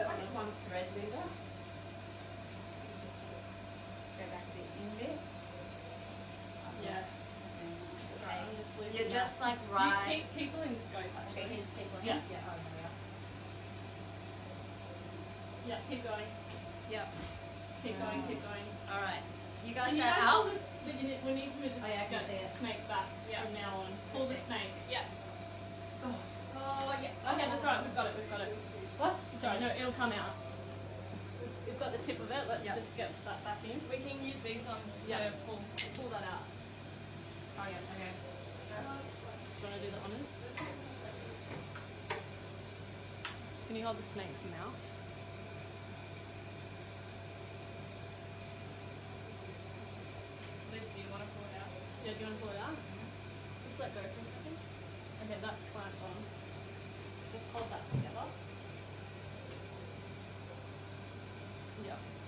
one thread, Linda? Go back a bit in bit. Yeah. Okay. I'm just leaving You're just like You right. keep, keep going scope actually. can you just keep going? Yeah. Yeah, oh, no, Yeah, keep going. Yep. Keep going, keep going. All right. You guys you are guys out. this, we need to move this Oh, yeah, I can that see it. snake back Yeah. from now on. Pull the Okay. snake. Yeah. Oh. Oh, yeah. Okay, that's right. We've got it. We've got it. What? It's alright. No, it'll come out. We've got the tip of it. Let's Yep. just get that back in. We can use these ones to pull pull that out. Oh yeah. Okay. Do you want to do the honors? Can you hold the snake's mouth? Liv, do you want to pull it out? Yeah. Do you want to pull it out? Mm-hmm. Just let go for a second. Okay, that's clamped on. Just